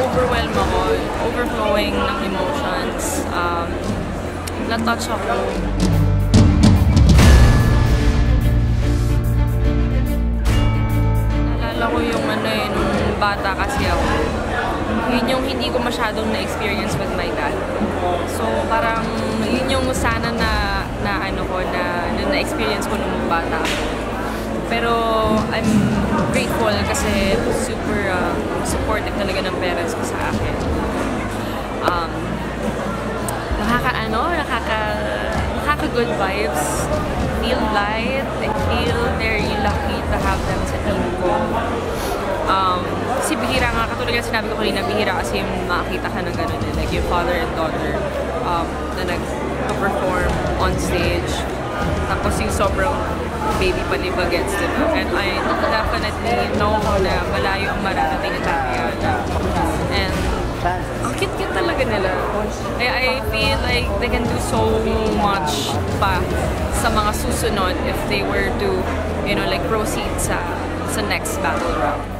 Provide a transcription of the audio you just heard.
na-overwhelm ako, overflowing ng emotions. Um, na-touch ako. Naalala ko yung ano eh, nung bata kasi ako. Yun yung hindi ko masyadong na-experience with my dad. So parang yun yung sana na, na ano ko, na, na na-experience ko nung bata. Pero I'm grateful kasi super uh, talaga ng parents ko sa akin. Um, nakaka ano, nakaka nakaka good vibes. Feel light. Feel very lucky to have them sa team ko. Um, kasi bihira nga, katulad nga sinabi ko kanina, bihira kasi yung makakita ka ng gano'n eh, like yung father and daughter um, na nag-perform on stage. Tapos yung sobrang baby palibagets, di ba? And I definitely know na ang cute-cute talaga nila. I, I feel like they can do so much pa sa mga susunod if they were to, you know, like proceed sa sa next battle round.